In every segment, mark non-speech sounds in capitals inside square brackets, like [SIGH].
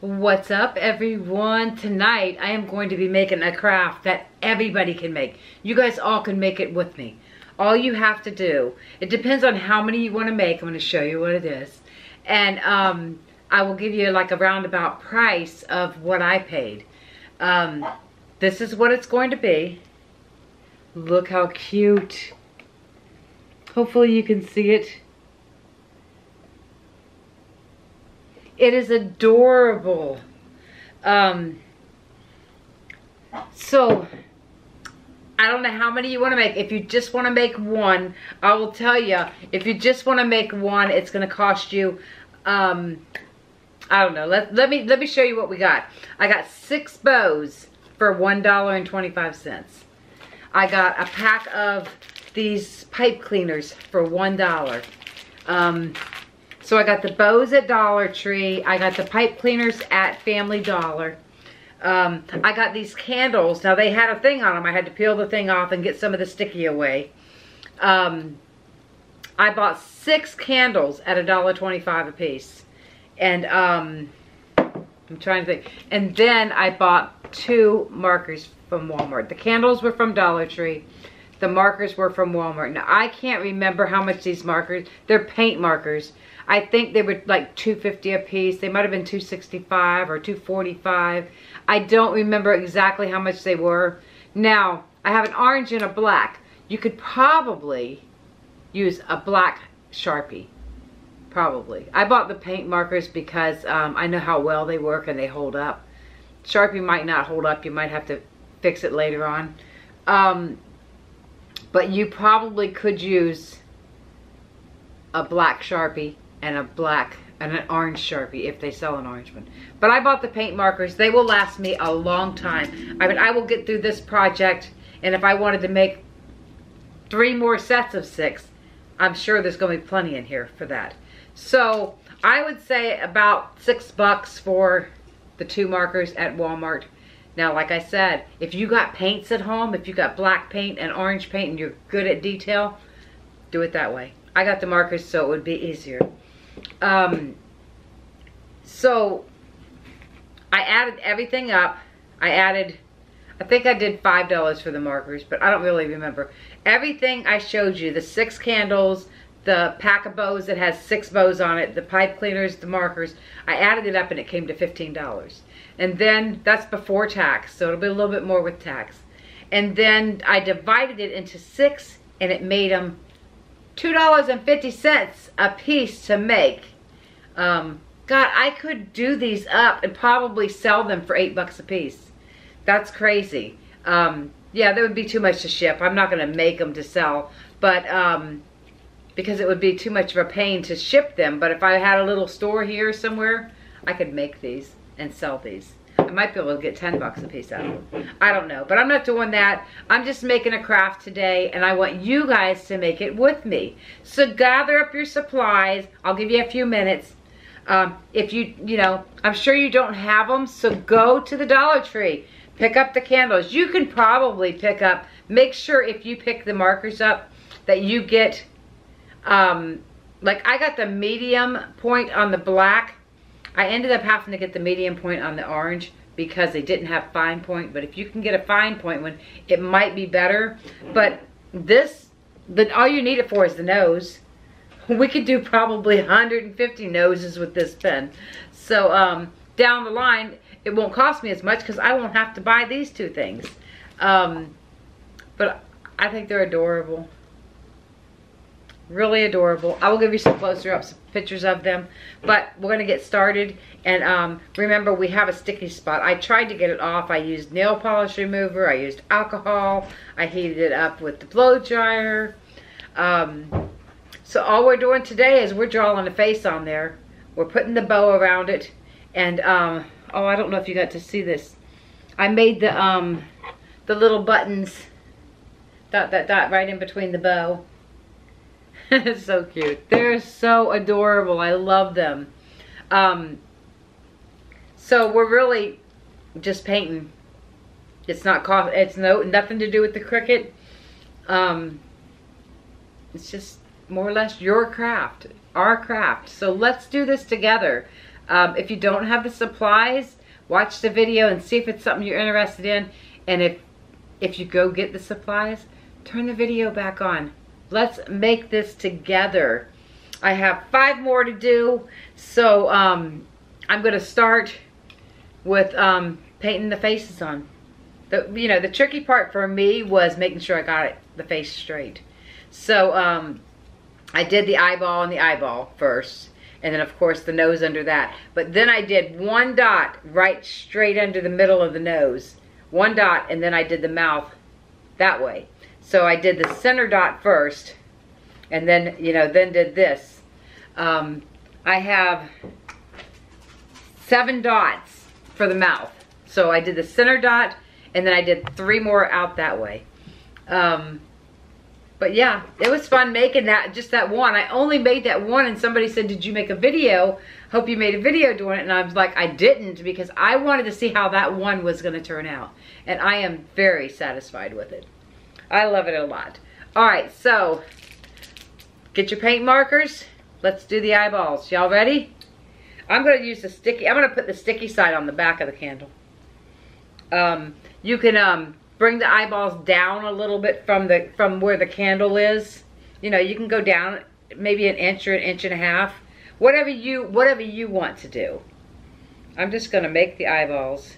What's up everyone? Tonight I am going to be making a craft that everybody can make. You guys all can make it with me. All you have to do, it depends on how many you want to make. I'm going to show you what it is. And um, I will give you like a roundabout price of what I paid. Um, this is what it's going to be. Look how cute. Hopefully you can see it. It is adorable. Um, so, I don't know how many you want to make. If you just want to make one, I will tell you, if you just want to make one, it's going to cost you, um, I don't know. Let, let, me, let me show you what we got. I got six bows for $1.25. I got a pack of these pipe cleaners for $1. Um, so I got the bows at Dollar Tree. I got the pipe cleaners at Family Dollar. Um, I got these candles. Now they had a thing on them. I had to peel the thing off and get some of the sticky away. Um, I bought six candles at a dollar twenty-five a piece. And um, I'm trying to think. And then I bought two markers from Walmart. The candles were from Dollar Tree. The markers were from Walmart. Now, I can't remember how much these markers, they're paint markers. I think they were like 250 a piece. They might have been 265 or 245. I don't remember exactly how much they were. Now, I have an orange and a black. You could probably use a black Sharpie. Probably. I bought the paint markers because um, I know how well they work and they hold up. Sharpie might not hold up. You might have to fix it later on. Um, but you probably could use a black Sharpie and a black and an orange Sharpie if they sell an orange one. But I bought the paint markers. They will last me a long time. I mean, I will get through this project and if I wanted to make three more sets of six, I'm sure there's going to be plenty in here for that. So I would say about six bucks for the two markers at Walmart. Now, like I said, if you got paints at home, if you got black paint and orange paint and you're good at detail, do it that way. I got the markers so it would be easier. Um, so I added everything up. I added, I think I did $5 for the markers, but I don't really remember. Everything I showed you, the six candles, the pack of bows that has six bows on it, the pipe cleaners, the markers, I added it up and it came to $15. And then that's before tax, so it'll be a little bit more with tax. And then I divided it into six and it made them $2.50 a piece to make. Um, God, I could do these up and probably sell them for eight bucks a piece. That's crazy. Um, yeah, that would be too much to ship. I'm not going to make them to sell, but um, because it would be too much of a pain to ship them. But if I had a little store here somewhere, I could make these and sell these. I might be able to get 10 bucks a piece out of them. I don't know, but I'm not doing that. I'm just making a craft today, and I want you guys to make it with me. So gather up your supplies. I'll give you a few minutes. Um, if you, you know, I'm sure you don't have them, so go to the Dollar Tree. Pick up the candles. You can probably pick up, make sure if you pick the markers up that you get, um, like I got the medium point on the black. I ended up having to get the medium point on the orange because they didn't have fine point. But if you can get a fine point one, it might be better. But this, the, all you need it for is the nose. We could do probably 150 noses with this pen. So um, down the line, it won't cost me as much because I won't have to buy these two things. Um, but I think they're adorable. Really adorable. I will give you some closer ups pictures of them. But we're going to get started. And um, remember, we have a sticky spot. I tried to get it off. I used nail polish remover. I used alcohol. I heated it up with the blow dryer. Um, so all we're doing today is we're drawing a face on there. We're putting the bow around it. And, um, oh, I don't know if you got to see this. I made the, um, the little buttons, dot, dot, dot, right in between the bow. It's [LAUGHS] so cute. They're so adorable. I love them. Um, so we're really just painting It's not cost. It's no nothing to do with the Cricut. Um, it's just more or less your craft, our craft. So let's do this together. Um, if you don't have the supplies, watch the video and see if it's something you're interested in. And if if you go get the supplies, turn the video back on. Let's make this together. I have five more to do. So um, I'm going to start with um, painting the faces on. The, you know, the tricky part for me was making sure I got it, the face straight. So um, I did the eyeball and the eyeball first. And then, of course, the nose under that. But then I did one dot right straight under the middle of the nose. One dot, and then I did the mouth that way. So I did the center dot first, and then, you know, then did this. Um, I have seven dots for the mouth. So I did the center dot, and then I did three more out that way. Um, but yeah, it was fun making that, just that one. I only made that one, and somebody said, did you make a video? Hope you made a video doing it. And I was like, I didn't, because I wanted to see how that one was going to turn out. And I am very satisfied with it. I love it a lot. All right, so get your paint markers. Let's do the eyeballs. Y'all ready? I'm going to use the sticky, I'm going to put the sticky side on the back of the candle. Um, you can um, bring the eyeballs down a little bit from the from where the candle is. You know, you can go down maybe an inch or an inch and a half. Whatever you whatever you want to do. I'm just going to make the eyeballs.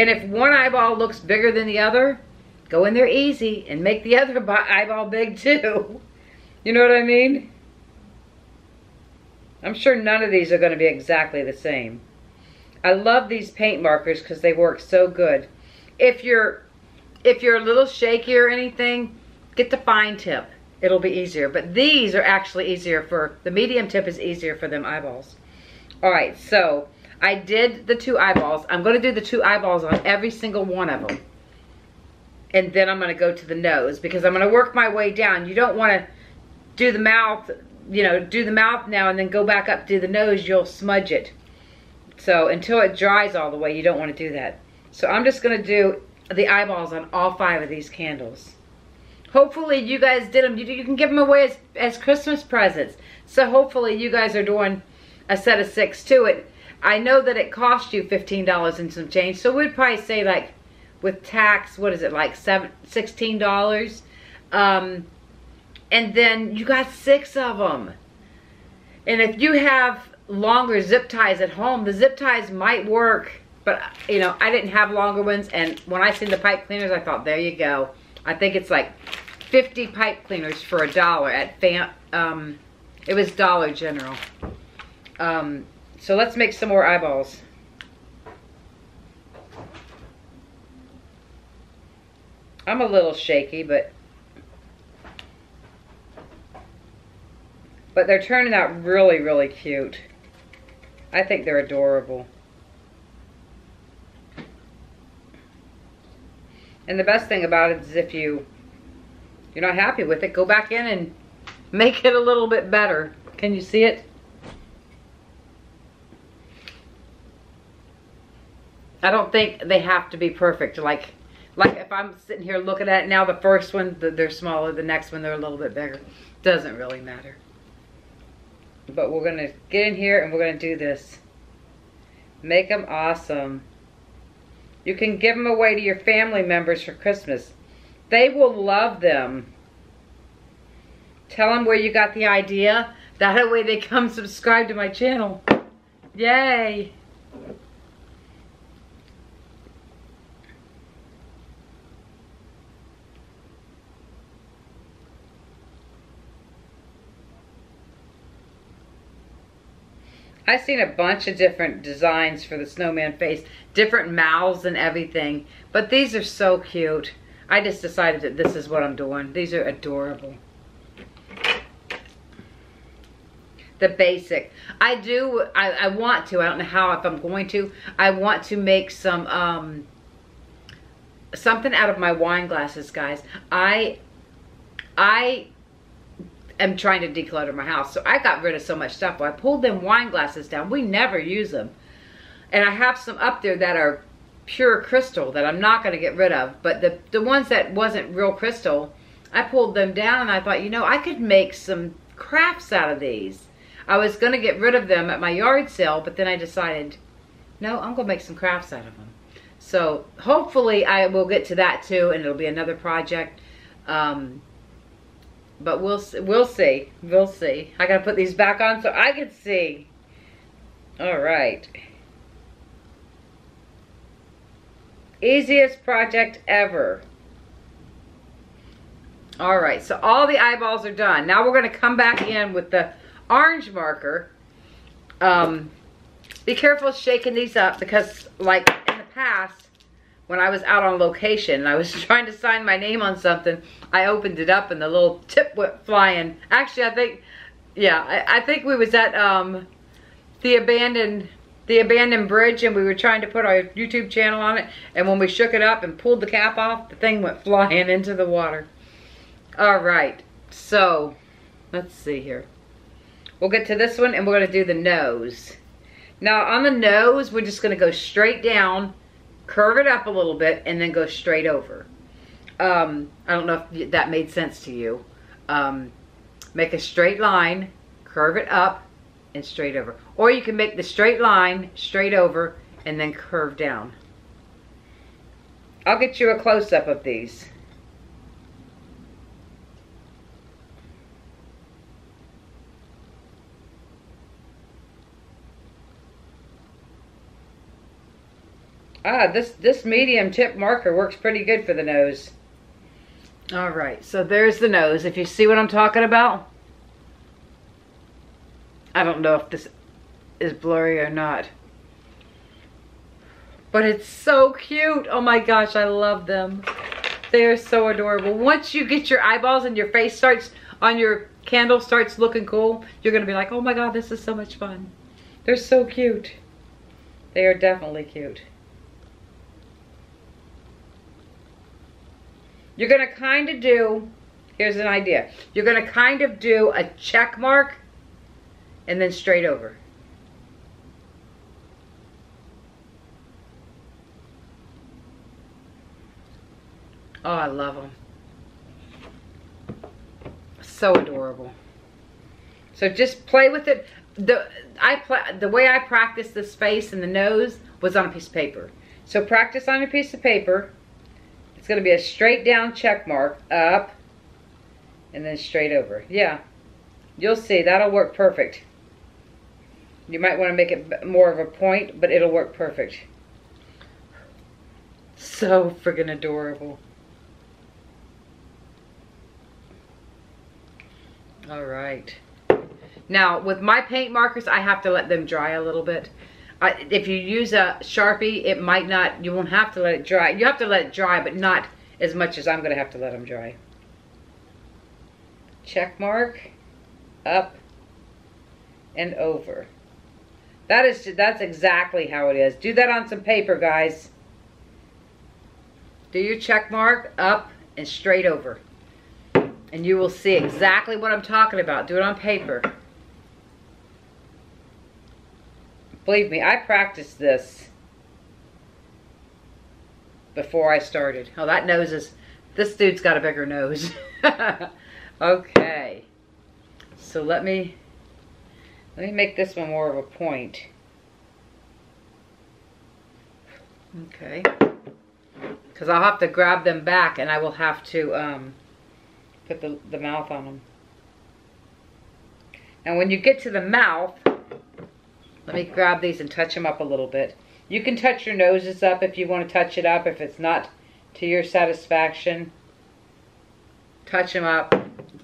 And if one eyeball looks bigger than the other, go in there easy and make the other eyeball big too. [LAUGHS] You know what I mean? I'm sure none of these are going to be exactly the same. I love these paint markers because they work so good. If you're if you're a little shaky or anything, get the fine tip. It'll be easier. But these are actually easier for, the medium tip is easier for them eyeballs. All right, so I did the two eyeballs. I'm going to do the two eyeballs on every single one of them. And then I'm going to go to the nose because I'm going to work my way down. You don't want to do the mouth, you know, do the mouth now and then go back up to the nose. You'll smudge it. So until it dries all the way, you don't want to do that. So I'm just going to do the eyeballs on all five of these candles. Hopefully you guys did them. You, you can give them away as, as Christmas presents. So hopefully you guys are doing a set of six to it. I know that it cost you $15 and some change. So we'd probably say like with tax, what is it, like seven, $16? Um, and then you got six of them. And if you have longer zip ties at home, the zip ties might work. But, you know, I didn't have longer ones. And when I seen the pipe cleaners, I thought, there you go. I think it's like 50 pipe cleaners for a dollar at Fam, um, it was Dollar General. Um, so let's make some more eyeballs. I'm a little shaky, but but they're turning out really, really cute. I think they're adorable. And the best thing about it is if you you're not happy with it, go back in and [LAUGHS] make it a little bit better. Can you see it? I don't think they have to be perfect. Like, like if I'm sitting here looking at it now, the first one, they're smaller. The next one, they're a little bit bigger. Doesn't really matter. But we're going to get in here and we're going to do this. Make them awesome. You can give them away to your family members for Christmas. They will love them. Tell them where you got the idea. That way they come subscribe to my channel. Yay! I've seen a bunch of different designs for the snowman face, different mouths and everything, but these are so cute. I just decided that this is what I'm doing. These are adorable. The basic. I do, I, I want to, I don't know how, if I'm going to, I want to make some, um, something out of my wine glasses, guys. I, I am trying to declutter my house. So I got rid of so much stuff. I pulled them wine glasses down. We never use them. And I have some up there that are pure crystal that I'm not going to get rid of. But the, the ones that wasn't real crystal, I pulled them down and I thought, you know, I could make some crafts out of these. I was going to get rid of them at my yard sale, but then I decided, no, I'm going to make some crafts out of them. So hopefully I will get to that too, and it'll be another project. Um, but we'll we'll see. We'll see. I gotta put these back on so I can see. All right. Easiest project ever. All right, so all the eyeballs are done. Now we're gonna come back in with the orange marker. Um, be careful shaking these up because like in the past, when I was out on location and I was [LAUGHS] trying to sign my name on something, I opened it up and the little tip went flying. Actually, I think, yeah, I, I think we was at um, the abandoned the abandoned bridge and we were trying to put our YouTube channel on it and when we shook it up and pulled the cap off, the thing went flying [LAUGHS] into the water. All right, so let's see here. We'll get to this one and we're gonna do the nose. Now on the nose, we're just gonna go straight down, curve it up a little bit, and then go straight over. Um, I don't know if that made sense to you. Um, make a straight line, curve it up, and straight over. Or you can make the straight line, straight over, and then curve down. I'll get you a close-up of these. Ah, this, this medium tip marker works pretty good for the nose. All right, so there's the nose. If you see what I'm talking about. I don't know if this is blurry or not. But it's so cute. Oh my gosh, I love them. They are so adorable. Once you get your eyeballs and your face starts on your candle starts looking cool, you're going to be like, oh my god, this is so much fun. They're so cute. They are definitely cute. You're going to kind of do, here's an idea. You're going to kind of do a check mark and then straight over. Oh, I love them. So adorable. So just play with it. The I the way I practiced the space and the nose was on a piece of paper. So practice on a piece of paper. It's going to be a straight down check mark up and then straight over. Yeah. You'll see. That'll work perfect. You might want to make it more of a point, but it'll work perfect. So friggin' adorable. All right. Now, with my paint markers, I have to let them dry a little bit. I, if you use a Sharpie, it might not, you won't have to let it dry. You have to let it dry, but not as much as I'm going to have to let them dry. Check mark, up, and over. That is, that's exactly how it is. Do that on some paper, guys. Do your check mark, up, and straight over. And you will see exactly what I'm talking about. Do it on paper. Believe me, I practiced this before I started. Oh, that nose is, this dude's got a bigger nose. [LAUGHS] okay. So let me, let me make this one more of a point. Okay. Because I'll have to grab them back and I will have to, um, put the, the mouth on them. And when you get to the mouth, let me grab these and touch them up a little bit. You can touch your noses up if you want to touch it up, if it's not to your satisfaction. Touch them up.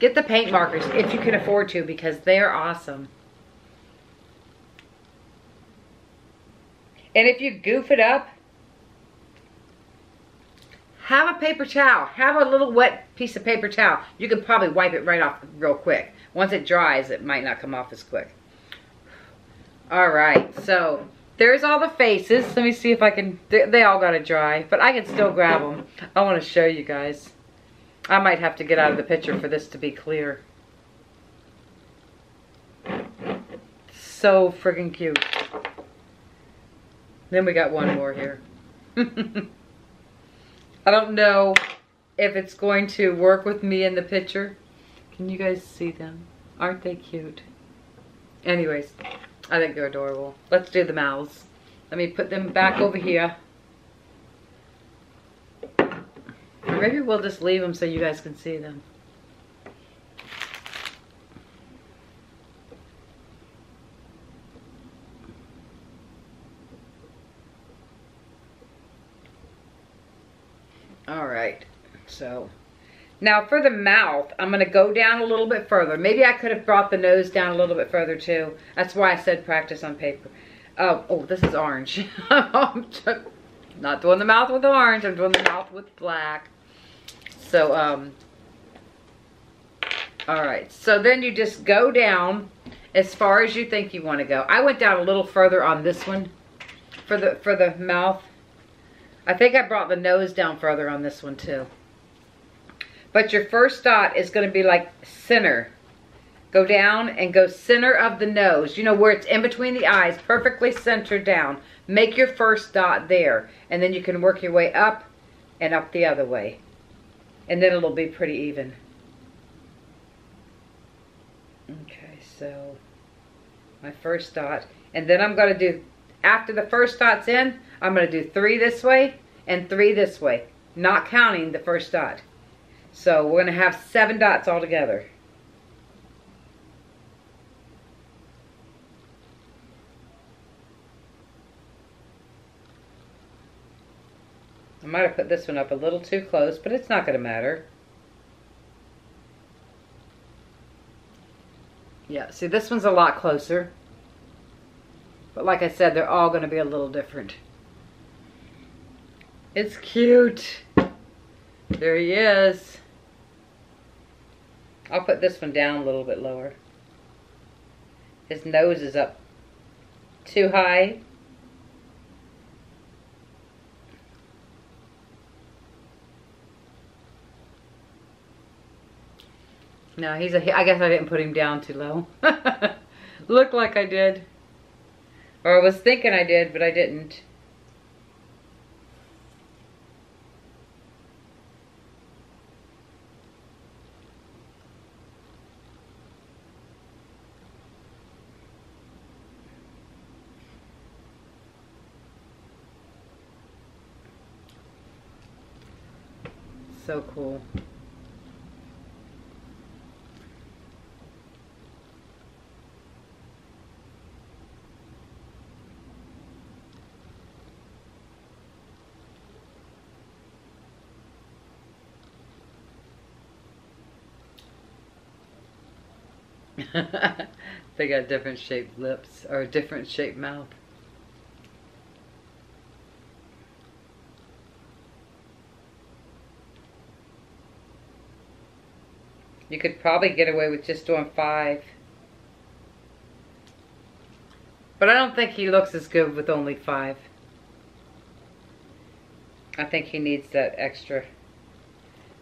Get the paint markers if you can afford to because they are awesome. And if you goof it up, have a paper towel. Have a little wet piece of paper towel. You can probably wipe it right off real quick. Once it dries, it might not come off as quick. All right, so there's all the faces. Let me see if I can, they, they all got to dry, but I can still grab them. I want to show you guys. I might have to get out of the picture for this to be clear. So friggin' cute. Then we got one more here. [LAUGHS] I don't know if it's going to work with me in the picture. Can you guys see them? Aren't they cute? Anyways, I think they're adorable. Let's do the mouths. Let me put them back over here. Maybe we'll just leave them so you guys can see them. All right, so now for the mouth, I'm gonna go down a little bit further. Maybe I could have brought the nose down a little bit further too. That's why I said practice on paper. Oh, oh, this is orange. [LAUGHS] I'm not doing the mouth with orange, I'm doing the mouth with black. So, um, all right, so then you just go down as far as you think you wanna go. I went down a little further on this one for the, for the mouth. I think I brought the nose down further on this one too. But your first dot is going to be like center. Go down and go center of the nose. You know where it's in between the eyes, perfectly centered down. Make your first dot there. And then you can work your way up and up the other way. And then it'll be pretty even. Okay, so my first dot. And then I'm going to do, after the first dot's in, I'm going to do three this way and three this way, not counting the first dot. So we're going to have seven dots all together. I might have put this one up a little too close, but it's not going to matter. Yeah, see this one's a lot closer. But like I said, they're all going to be a little different. It's cute. There he is. I'll put this one down a little bit lower. His nose is up too high. No, he's a, I guess I didn't put him down too low. [LAUGHS] Looked like I did. Or I was thinking I did, but I didn't. Cool. [LAUGHS] they got different shaped lips or different shaped mouth. You could probably get away with just doing five. But I don't think he looks as good with only five. I think he needs that extra,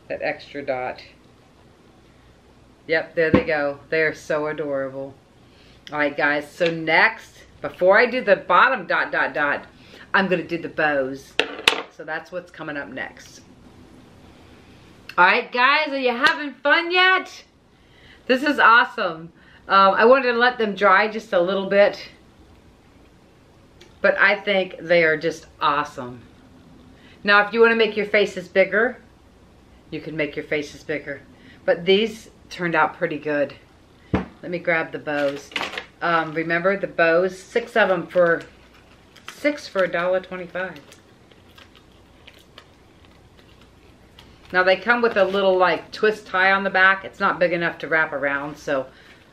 that extra dot. Yep, there they go. They're so adorable. All right, guys. So next, before I do the bottom dot, dot, dot, I'm going to do the bows. So that's what's coming up next. All right, guys, are you having fun yet? This is awesome. Um, I wanted to let them dry just a little bit. But I think they are just awesome. Now, if you want to make your faces bigger, you can make your faces bigger. But these turned out pretty good. Let me grab the bows. Um, remember the bows? Six of them for six for a dollar twenty-five. Now they come with a little like twist tie on the back. It's not big enough to wrap around, so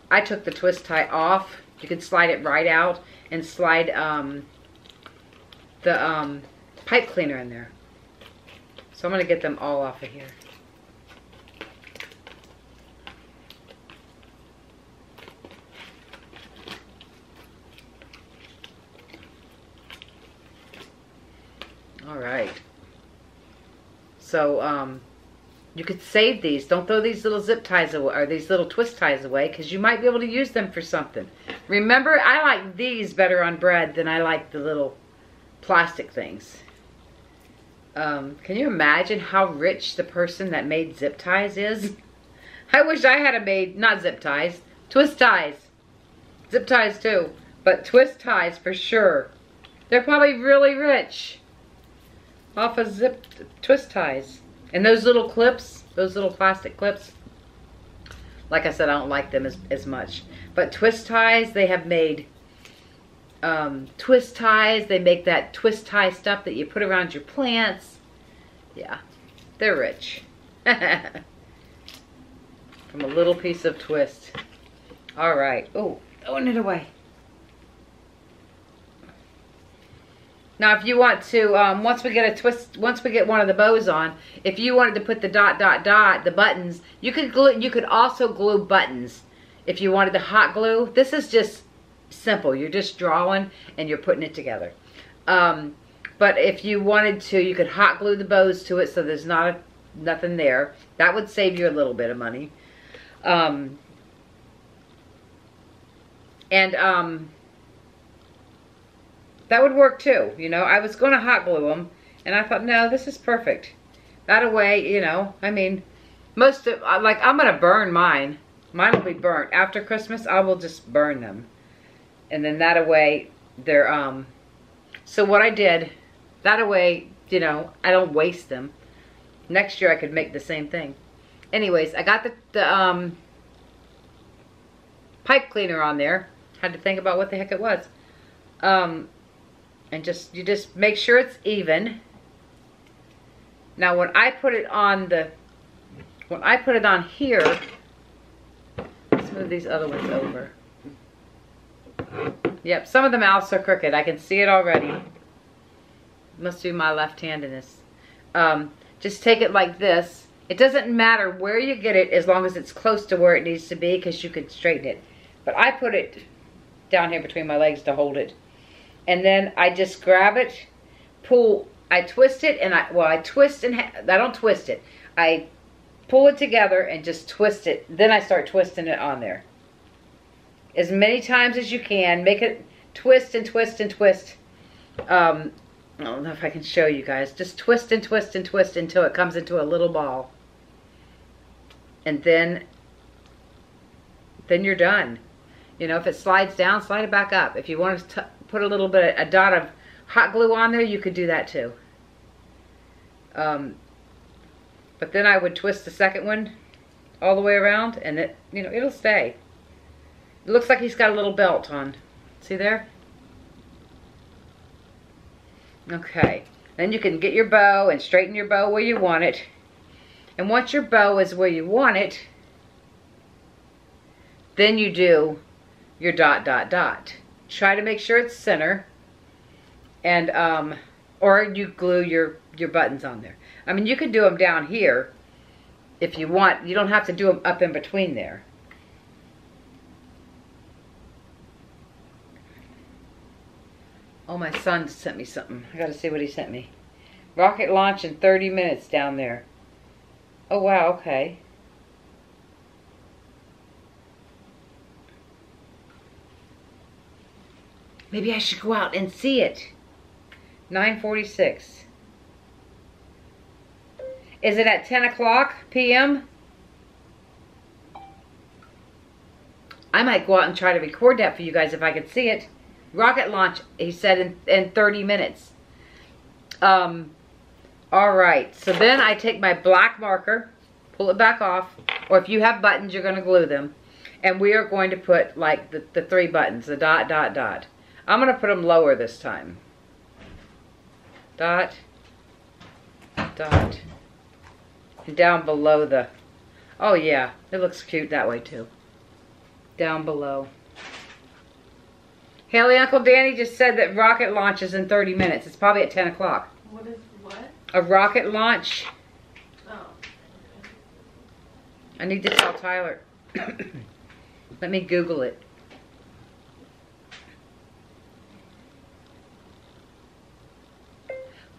I took the twist tie off. You can slide it right out and slide um, the um, pipe cleaner in there. So I'm going to get them all off of here. All right. So, um, you could save these. Don't throw these little zip ties away, or these little twist ties away, because you might be able to use them for something. Remember, I like these better on bread than I like the little plastic things. Um, can you imagine how rich the person that made zip ties is? [LAUGHS] I wish I had a made, not zip ties, twist ties. Zip ties too, but twist ties for sure. They're probably really rich off of zip twist ties. And those little clips, those little plastic clips, like I said, I don't like them as, as much. But twist ties, they have made um, twist ties. They make that twist tie stuff that you put around your plants. Yeah, they're rich. [LAUGHS] From a little piece of twist. All right. Oh, throwing it away. Now, if you want to, um, once we get a twist, once we get one of the bows on, if you wanted to put the dot, dot, dot, the buttons, you could glue, you could also glue buttons. If you wanted the hot glue, this is just simple. You're just drawing and you're putting it together. Um, but if you wanted to, you could hot glue the bows to it so there's not a, nothing there. That would save you a little bit of money. Um, and um, that would work too. You know, I was going to hot glue them, and I thought, no, this is perfect. That way, you know, I mean, most of, uh, like, I'm going to burn mine. Mine will be burnt. After Christmas, I will just burn them. And then that way, they're, um, so what I did, that way, you know, I don't waste them. Next year, I could make the same thing. Anyways, I got the, the um, pipe cleaner on there. Had to think about what the heck it was. Um, and just you just make sure it's even. Now when I put it on the when I put it on here let's move these other ones over. Yep some of the mouths are crooked. I can see it already. Must be my left-handedness. Um, just take it like this. It doesn't matter where you get it as long as it's close to where it needs to be because you could straighten it. But I put it down here between my legs to hold it and then I just grab it, pull, I twist it, and I, well, I twist and, I don't twist it. I pull it together and just twist it. Then I start twisting it on there. As many times as you can. Make it twist and twist and twist. Um, I don't know if I can show you guys. Just twist and twist and twist until it comes into a little ball. And then, then you're done. You know, if it slides down, slide it back up. If you want to put a little bit, a dot of hot glue on there, you could do that too. Um, but then I would twist the second one all the way around and it, you know, it'll stay. It looks like he's got a little belt on. See there? Okay. Then you can get your bow and straighten your bow where you want it. And once your bow is where you want it, then you do your dot, dot, dot. Try to make sure it's center. And, um, or you glue your, your buttons on there. I mean, you could do them down here if you want. You don't have to do them up in between there. Oh, my son sent me something. I gotta see what he sent me. Rocket launch in 30 minutes down there. Oh, wow, okay. Maybe I should go out and see it. 946. Is it at 10 o'clock p.m.? I might go out and try to record that for you guys if I could see it. Rocket launch, he said, in, in 30 minutes. Um, all right, so then I take my black marker, pull it back off, or if you have buttons, you're going to glue them. And we are going to put, like, the, the three buttons, the dot, dot, dot. I'm going to put them lower this time. Dot, dot, and down below the, oh yeah, it looks cute that way too. Down below. Haley, Uncle Danny just said that rocket launches in 30 minutes. It's probably at 10 o'clock. What is what? A rocket launch. Oh. I need to tell Tyler. [COUGHS] Let me Google it.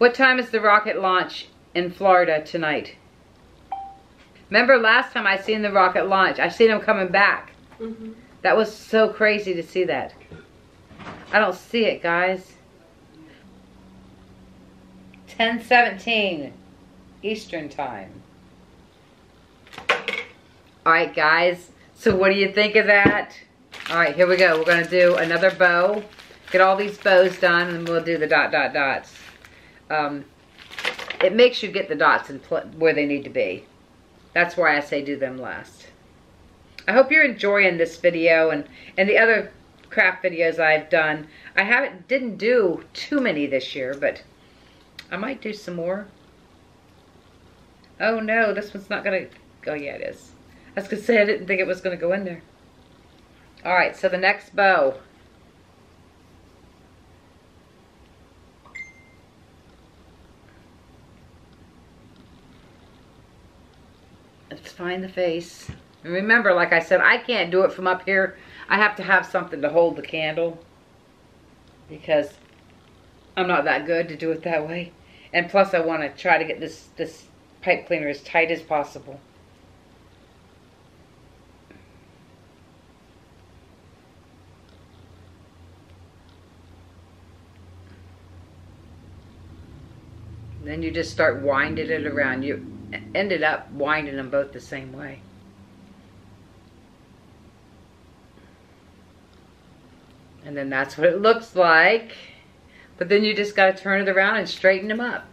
What time is the rocket launch in Florida tonight? Remember last time I seen the rocket launch? I seen them coming back. Mm -hmm. That was so crazy to see that. I don't see it, guys. 10:17 Eastern time. All right, guys. So what do you think of that? All right, here we go. We're gonna do another bow. Get all these bows done, and we'll do the dot dot dots. Um, it makes you get the dots in where they need to be. That's why I say do them last. I hope you're enjoying this video and, and the other craft videos I've done. I haven't didn't do too many this year, but I might do some more. Oh no, this one's not gonna, oh yeah it is. I was gonna say I didn't think it was gonna go in there. All right, so the next bow. Find the face. And remember, like I said, I can't do it from up here. I have to have something to hold the candle because I'm not that good to do it that way. And plus I want to try to get this, this pipe cleaner as tight as possible. Then you just start winding it around. You ended up winding them both the same way. And then that's what it looks like. But then you just got to turn it around and straighten them up.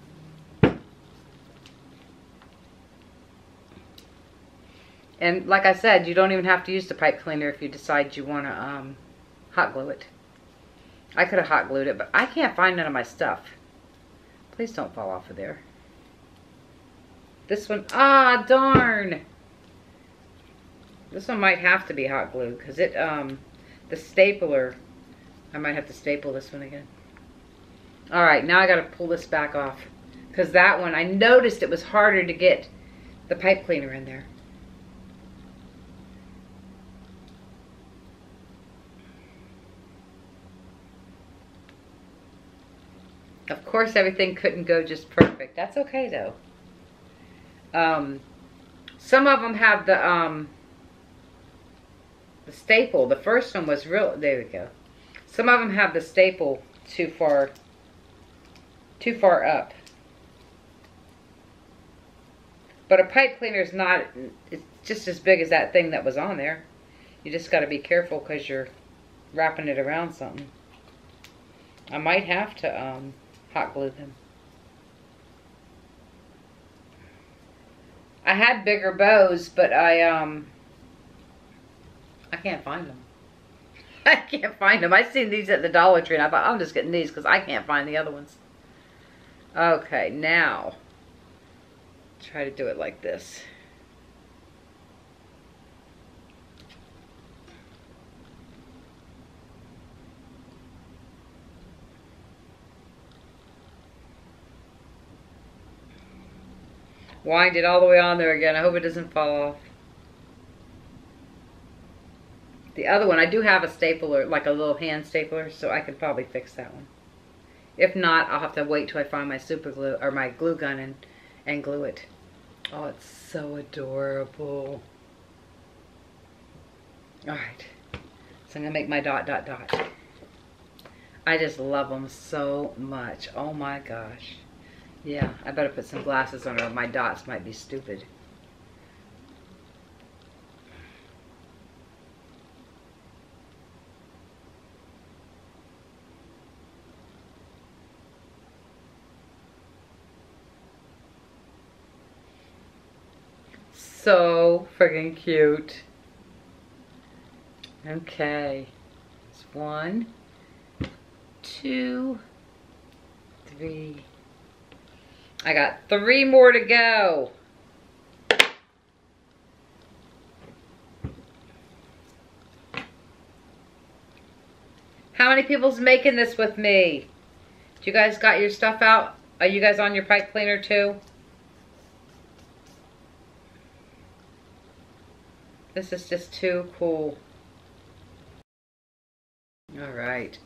And like I said, you don't even have to use the pipe cleaner if you decide you want to um, hot glue it. I could have hot glued it, but I can't find none of my stuff. Please don't fall off of there. This one, ah, darn. This one might have to be hot glue because it, um, the stapler I might have to staple this one again. All right, now I got to pull this back off because that one, I noticed it was harder to get the pipe cleaner in there. Of course, everything couldn't go just perfect. That's okay, though. Um, some of them have the, um, the staple. The first one was real, there we go. Some of them have the staple too far, too far up. But a pipe cleaner is not, it's just as big as that thing that was on there. You just got to be careful because you're wrapping it around something. I might have to um, hot glue them. I had bigger bows, but I um I can't find them. [LAUGHS] I can't find them. I seen these at the Dollar Tree and I thought, I'm just getting these because I can't find the other ones. Okay, now, try to do it like this. Wind it all the way on there again. I hope it doesn't fall off. The other one, I do have a stapler, like a little hand stapler, so I could probably fix that one. If not, I'll have to wait till I find my super glue, or my glue gun and, and glue it. Oh, it's so adorable. Alright, so I'm going to make my dot, dot, dot. I just love them so much. Oh my gosh. Yeah, I better put some glasses on or my dots might be stupid. so friggin' cute. Okay. It's one, two, three. I got three more to go. How many people's making this with me? Do you guys got your stuff out? Are you guys on your pipe cleaner too? This is just too cool. All right.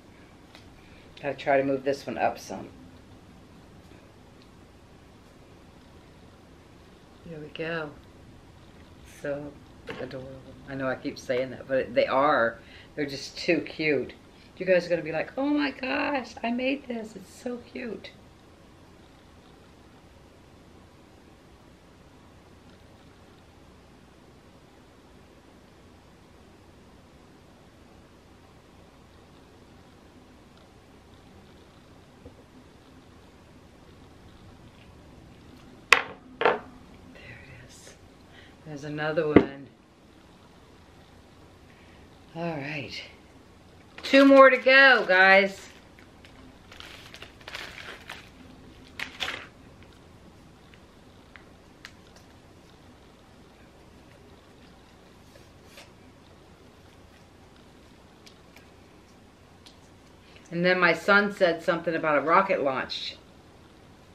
Gotta try to move this one up some. Here we go. So adorable. I know I keep saying that, but they are. They're just too cute. You guys are going to be like, oh my gosh, I made this. It's so cute. Another one. All right. Two more to go, guys. And then my son said something about a rocket launch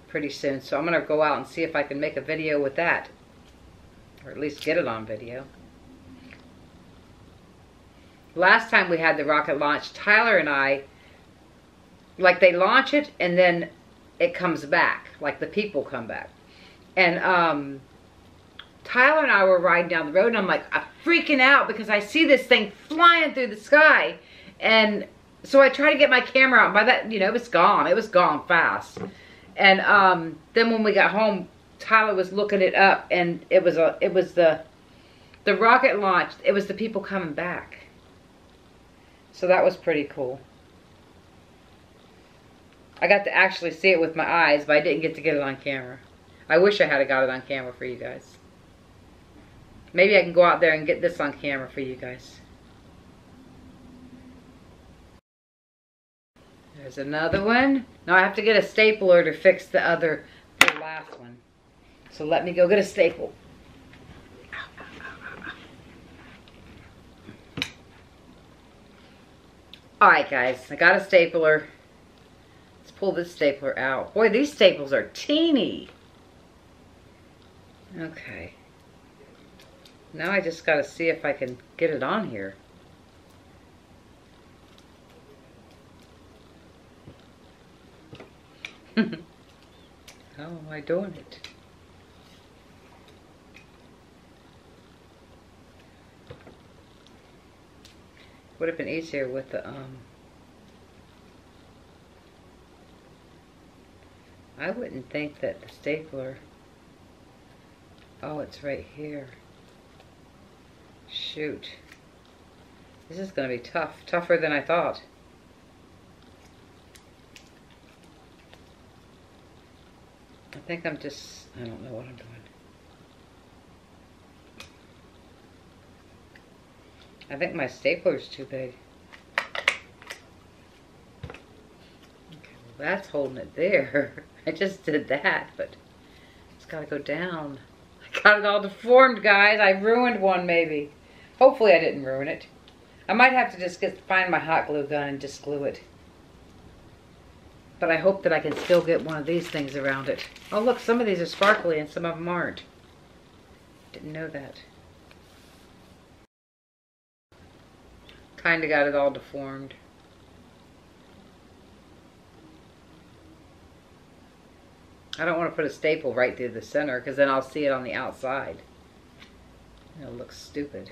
pretty soon. So I'm going to go out and see if I can make a video with that. Or at least get it on video. Last time we had the rocket launch, Tyler and I, like they launch it and then it comes back. Like the people come back. And um, Tyler and I were riding down the road and I'm like, I'm freaking out because I see this thing flying through the sky. And so I try to get my camera out. By that, you know, it was gone. It was gone fast. And um, then when we got home, Tyler was looking it up, and it was a, it was the, the rocket launch. It was the people coming back. So that was pretty cool. I got to actually see it with my eyes, but I didn't get to get it on camera. I wish I had got it on camera for you guys. Maybe I can go out there and get this on camera for you guys. There's another one. Now I have to get a stapler to fix the other, the last one. So let me go get a staple. Alright guys, I got a stapler. Let's pull this stapler out. Boy, these staples are teeny. Okay. Now I just got to see if I can get it on here. [LAUGHS] How am I doing it? Would have been easier with the, um, I wouldn't think that the stapler, oh, it's right here. Shoot. This is going to be tough, tougher than I thought. I think I'm just, I don't know what I'm doing. I think my stapler's too big. Okay, well that's holding it there. [LAUGHS] I just did that, but it's got to go down. I got it all deformed, guys. I ruined one, maybe. Hopefully I didn't ruin it. I might have to just get find my hot glue gun and just glue it. But I hope that I can still get one of these things around it. Oh, look, some of these are sparkly and some of them aren't. Didn't know that. Kind of got it all deformed. I don't want to put a staple right through the center because then I'll see it on the outside. It'll look stupid.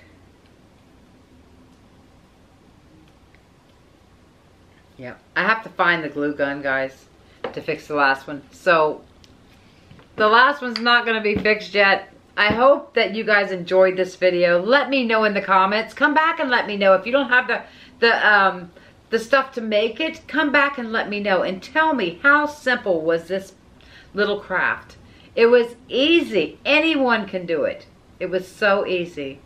Yeah, I have to find the glue gun, guys, to fix the last one. So, the last one's not going to be fixed yet. I hope that you guys enjoyed this video. Let me know in the comments. Come back and let me know. If you don't have the, the, um, the stuff to make it, come back and let me know. And tell me, how simple was this little craft? It was easy. Anyone can do it. It was so easy.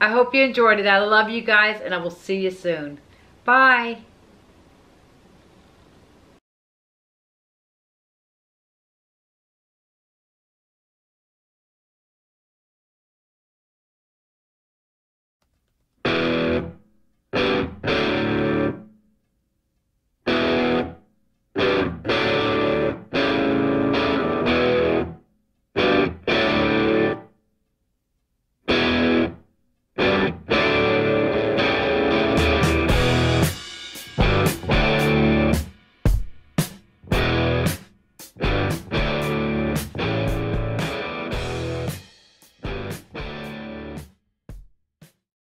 I hope you enjoyed it. I love you guys, and I will see you soon. Bye.